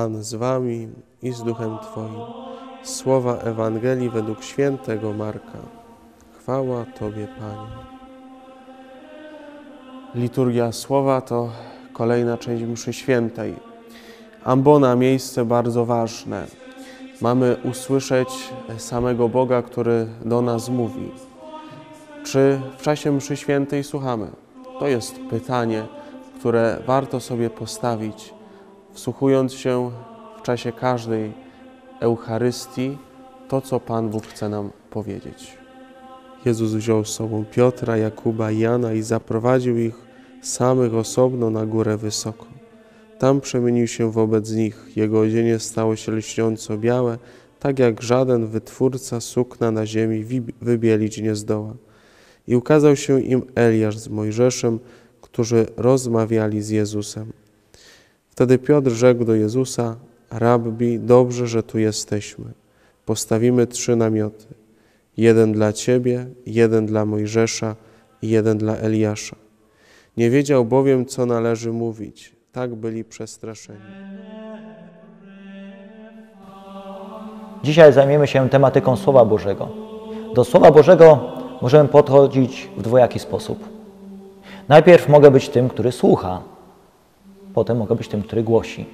Pan z wami i z duchem Twoim. Słowa Ewangelii według świętego Marka. Chwała Tobie, Panie. Liturgia Słowa to kolejna część mszy świętej. Ambona, miejsce bardzo ważne. Mamy usłyszeć samego Boga, który do nas mówi. Czy w czasie mszy świętej słuchamy? To jest pytanie, które warto sobie postawić, wsłuchując się w czasie każdej Eucharystii to, co Pan Bóg chce nam powiedzieć. Jezus wziął z sobą Piotra, Jakuba i Jana i zaprowadził ich samych osobno na górę wysoko. Tam przemienił się wobec nich. Jego odzienie stało się lśniąco białe, tak jak żaden wytwórca sukna na ziemi wybielić nie zdoła. I ukazał się im Eliasz z Mojżeszem, którzy rozmawiali z Jezusem. Wtedy Piotr rzekł do Jezusa, Rabbi, dobrze, że tu jesteśmy. Postawimy trzy namioty. Jeden dla Ciebie, jeden dla Mojżesza i jeden dla Eliasza. Nie wiedział bowiem, co należy mówić. Tak byli przestraszeni. Dzisiaj zajmiemy się tematyką Słowa Bożego. Do Słowa Bożego możemy podchodzić w dwojaki sposób. Najpierw mogę być tym, który słucha, potem mogę być tym, który głosi.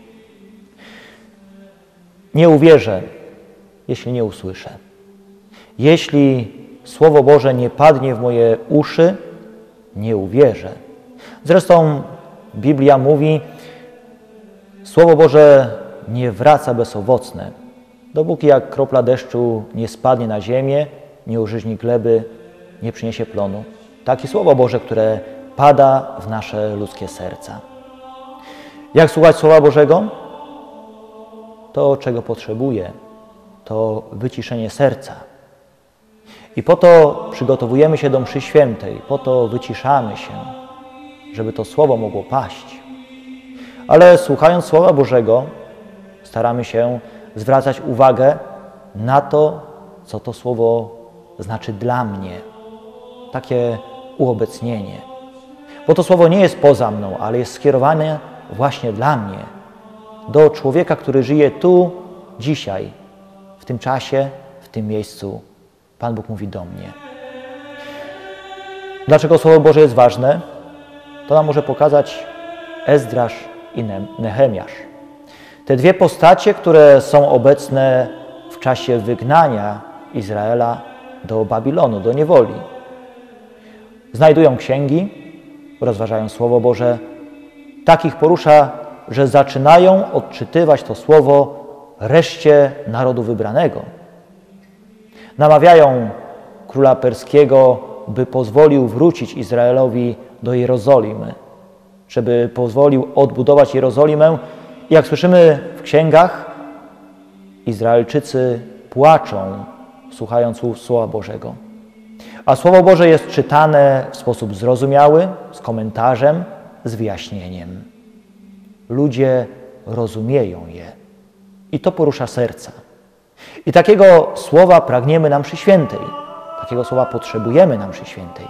Nie uwierzę, jeśli nie usłyszę. Jeśli Słowo Boże nie padnie w moje uszy, nie uwierzę. Zresztą Biblia mówi, Słowo Boże nie wraca bezowocne, dopóki jak kropla deszczu nie spadnie na ziemię, nie użyźni gleby, nie przyniesie plonu. Takie Słowo Boże, które pada w nasze ludzkie serca. Jak słuchać Słowa Bożego? To, czego potrzebuję, to wyciszenie serca. I po to przygotowujemy się do mszy świętej, po to wyciszamy się, żeby to Słowo mogło paść. Ale słuchając Słowa Bożego, staramy się zwracać uwagę na to, co to Słowo znaczy dla mnie. Takie uobecnienie. Bo to Słowo nie jest poza mną, ale jest skierowane właśnie dla mnie, do człowieka, który żyje tu, dzisiaj, w tym czasie, w tym miejscu. Pan Bóg mówi do mnie. Dlaczego Słowo Boże jest ważne? To nam może pokazać Ezdrasz i Nehemiasz. Te dwie postacie, które są obecne w czasie wygnania Izraela do Babilonu, do niewoli. Znajdują księgi, rozważają Słowo Boże, takich porusza, że zaczynają odczytywać to Słowo reszcie narodu wybranego. Namawiają króla perskiego, by pozwolił wrócić Izraelowi do Jerozolimy, żeby pozwolił odbudować Jerozolimę. Jak słyszymy w księgach, Izraelczycy płaczą, słuchając Słowa Bożego. A Słowo Boże jest czytane w sposób zrozumiały, z komentarzem, z wyjaśnieniem. Ludzie rozumieją je i to porusza serca. I takiego słowa pragniemy nam przy świętej. Takiego słowa potrzebujemy nam przy świętej,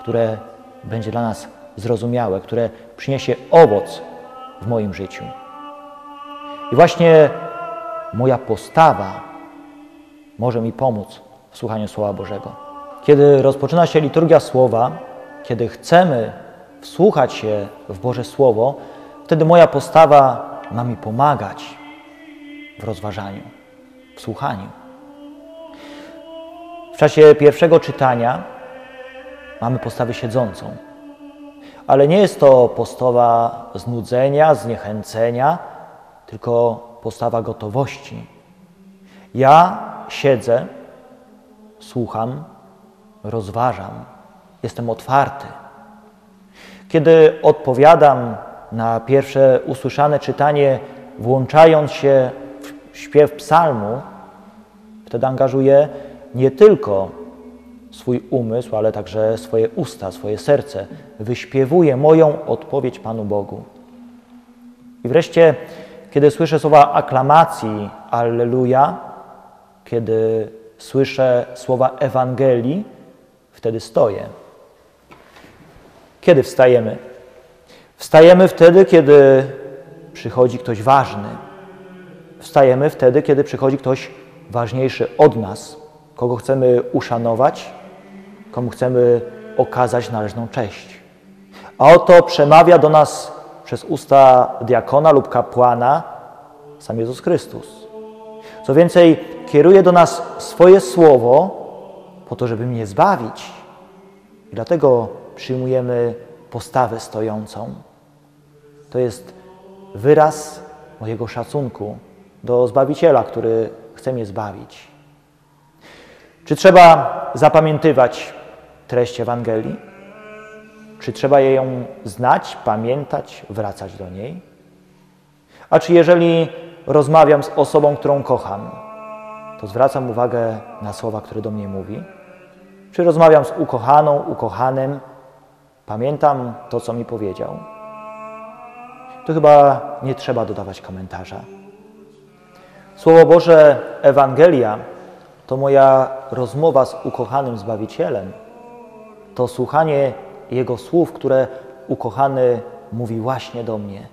które będzie dla nas zrozumiałe, które przyniesie owoc w moim życiu. I właśnie moja postawa może mi pomóc w słuchaniu Słowa Bożego. Kiedy rozpoczyna się liturgia Słowa, kiedy chcemy wsłuchać się w Boże Słowo, wtedy moja postawa ma mi pomagać w rozważaniu, w słuchaniu. W czasie pierwszego czytania mamy postawę siedzącą, ale nie jest to postawa znudzenia, zniechęcenia, tylko postawa gotowości. Ja siedzę, słucham, rozważam, jestem otwarty. Kiedy odpowiadam na pierwsze usłyszane czytanie, włączając się w śpiew psalmu, wtedy angażuję nie tylko swój umysł, ale także swoje usta, swoje serce. Wyśpiewuję moją odpowiedź Panu Bogu. I wreszcie, kiedy słyszę słowa aklamacji Alleluja, kiedy słyszę słowa Ewangelii, wtedy stoję. Kiedy wstajemy? Wstajemy wtedy, kiedy przychodzi ktoś ważny. Wstajemy wtedy, kiedy przychodzi ktoś ważniejszy od nas, kogo chcemy uszanować, komu chcemy okazać należną cześć. A oto przemawia do nas przez usta diakona lub kapłana sam Jezus Chrystus. Co więcej, kieruje do nas swoje słowo po to, żeby mnie zbawić. I dlatego przyjmujemy postawę stojącą. To jest wyraz mojego szacunku do Zbawiciela, który chce mnie zbawić. Czy trzeba zapamiętywać treść Ewangelii? Czy trzeba ją znać, pamiętać, wracać do niej? A czy jeżeli rozmawiam z osobą, którą kocham, to zwracam uwagę na słowa, które do mnie mówi? Czy rozmawiam z ukochaną, ukochanym, pamiętam to, co mi powiedział? To chyba nie trzeba dodawać komentarza. Słowo Boże, Ewangelia to moja rozmowa z ukochanym Zbawicielem, to słuchanie Jego słów, które ukochany mówi właśnie do mnie.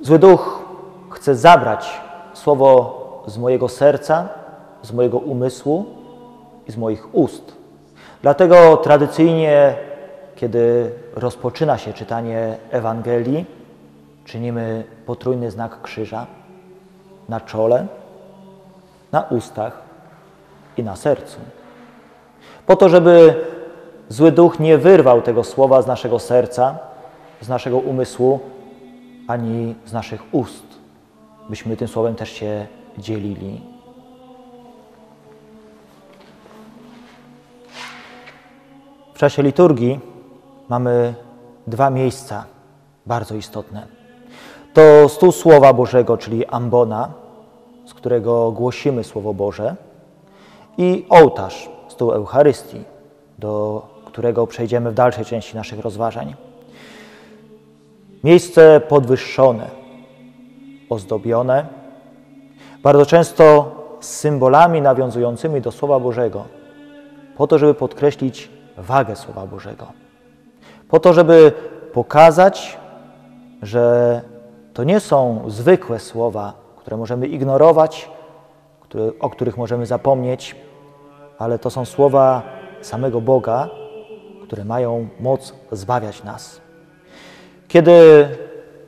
Zły duch chce zabrać słowo z mojego serca, z mojego umysłu i z moich ust. Dlatego tradycyjnie, kiedy rozpoczyna się czytanie Ewangelii, czynimy potrójny znak krzyża na czole, na ustach i na sercu. Po to, żeby zły duch nie wyrwał tego słowa z naszego serca, z naszego umysłu, ani z naszych ust, byśmy tym słowem też się dzielili. W czasie liturgii mamy dwa miejsca bardzo istotne. To stół Słowa Bożego, czyli ambona, z którego głosimy Słowo Boże, i ołtarz, stół Eucharystii, do którego przejdziemy w dalszej części naszych rozważań. Miejsce podwyższone, ozdobione, bardzo często z symbolami nawiązującymi do Słowa Bożego, po to, żeby podkreślić wagę Słowa Bożego, po to, żeby pokazać, że to nie są zwykłe słowa, które możemy ignorować, które, o których możemy zapomnieć, ale to są słowa samego Boga, które mają moc zbawiać nas. Kiedy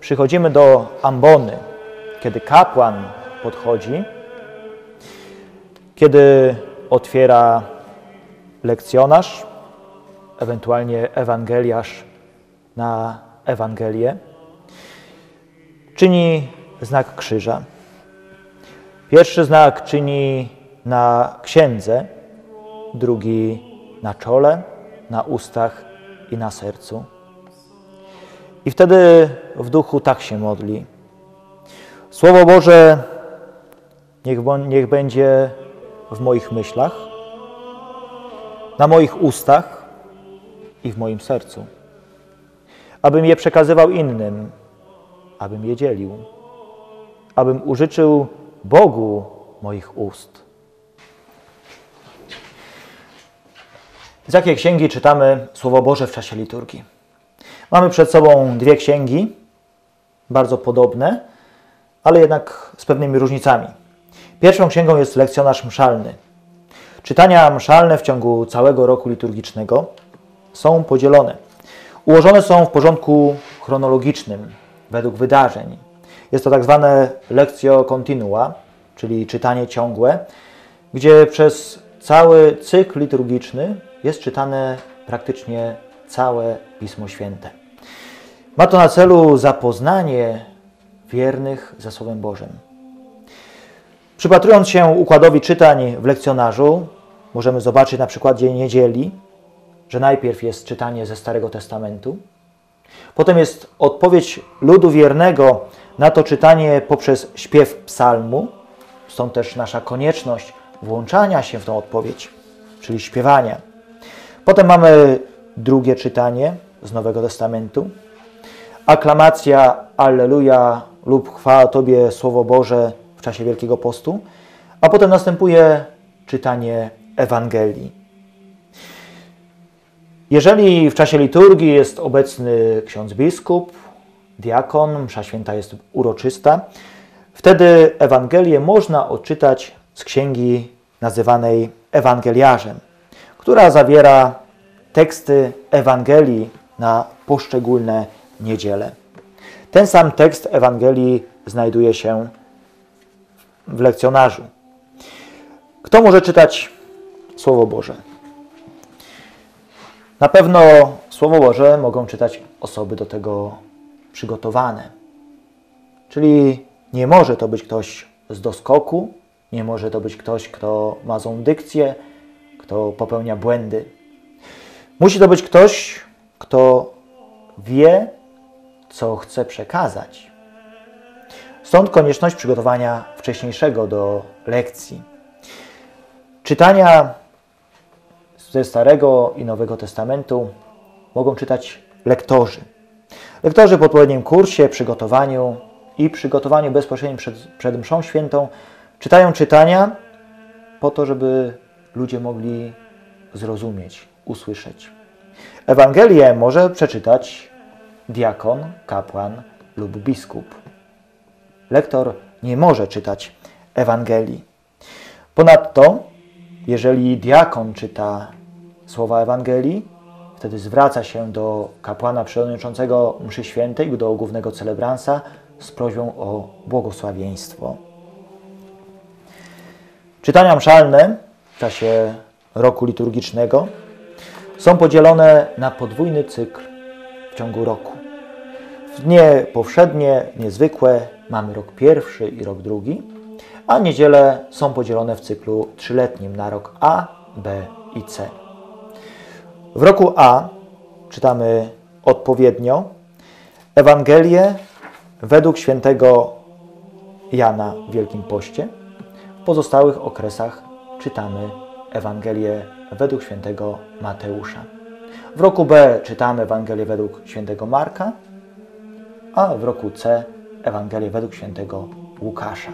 przychodzimy do ambony, kiedy kapłan podchodzi, kiedy otwiera lekcjonarz, ewentualnie ewangeliarz na Ewangelię, czyni znak krzyża. Pierwszy znak czyni na księdze, drugi na czole, na ustach i na sercu. I wtedy w duchu tak się modli. Słowo Boże niech, niech będzie w moich myślach, na moich ustach i w moim sercu, abym je przekazywał innym, abym je dzielił, abym użyczył Bogu moich ust. Z jakiej księgi czytamy Słowo Boże w czasie liturgii? Mamy przed sobą dwie księgi, bardzo podobne, ale jednak z pewnymi różnicami. Pierwszą księgą jest lekcjonarz mszalny. Czytania mszalne w ciągu całego roku liturgicznego są podzielone. Ułożone są w porządku chronologicznym, według wydarzeń. Jest to tak zwane lectio continua, czyli czytanie ciągłe, gdzie przez cały cykl liturgiczny jest czytane praktycznie całe Pismo Święte. Ma to na celu zapoznanie wiernych ze Słowem Bożym. Przypatrując się układowi czytań w lekcjonarzu, możemy zobaczyć na przykładzie niedzieli, że najpierw jest czytanie ze Starego Testamentu, potem jest odpowiedź ludu wiernego na to czytanie poprzez śpiew psalmu, stąd też nasza konieczność włączania się w tą odpowiedź, czyli śpiewania. Potem mamy drugie czytanie z Nowego Testamentu, aklamacja Alleluja lub chwała Tobie Słowo Boże w czasie Wielkiego Postu, a potem następuje czytanie Ewangelii. Jeżeli w czasie liturgii jest obecny ksiądz biskup diakon, msza święta jest uroczysta. Wtedy Ewangelię można odczytać z księgi nazywanej Ewangeliarzem, która zawiera teksty Ewangelii na poszczególne niedziele. Ten sam tekst Ewangelii znajduje się w lekcjonarzu. Kto może czytać Słowo Boże? Na pewno Słowo Boże mogą czytać osoby do tego przygotowane. Czyli nie może to być ktoś z doskoku, nie może to być ktoś, kto ma złą dykcję, kto popełnia błędy. Musi to być ktoś, kto wie, co chce przekazać. Stąd konieczność przygotowania wcześniejszego do lekcji. Czytania ze Starego i Nowego Testamentu mogą czytać lektorzy. Lektorzy po odpowiednim kursie, przygotowaniu i przygotowaniu bezpośrednim przed, przed mszą świętą czytają czytania po to, żeby ludzie mogli zrozumieć, usłyszeć. Ewangelię może przeczytać diakon, kapłan lub biskup. Lektor nie może czytać Ewangelii. Ponadto, jeżeli diakon czyta słowa Ewangelii, wtedy zwraca się do kapłana przewodniczącego mszy świętej, do głównego celebransa z prośbą o błogosławieństwo. Czytania mszalne w czasie roku liturgicznego są podzielone na podwójny cykl w ciągu roku. W dnie powszednie, niezwykłe, mamy rok pierwszy i rok drugi, a niedziele są podzielone w cyklu trzyletnim na rok A, B i C. W roku A czytamy odpowiednio Ewangelię według świętego Jana w Wielkim Poście. W pozostałych okresach czytamy Ewangelię według świętego Mateusza. W roku B czytamy Ewangelię według świętego Marka, a w roku C Ewangelię według świętego Łukasza.